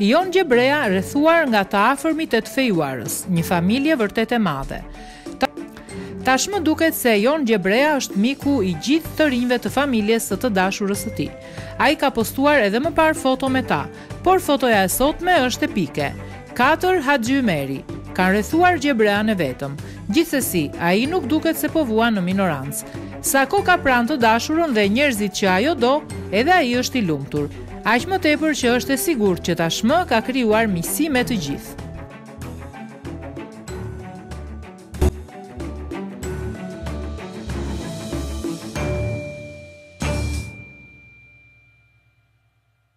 Jon Gjebrea rrethuar nga të afërmit e të fejuarës, një familje vërtet e madhe. Tashmë duket se Jon Gjebrea është miku i gjithë të rinjve të familjes së të dashurës së tij. Ai ka postuar edhe më parë foto me ta, Por fotoja e sotme është epike. Katër Haxhiymeri kanë rrethuar Gjebrean e vetëm. Gjithsesi, ai nuk duket se po vuan në minorancë. Sa kohë ka pranë të dashurën dhe njerëzit që ajo do, edhe ai është i lumtur. Aq më tepër që është e sigurt që tashmë ka krijuar miqësi me të gjithë.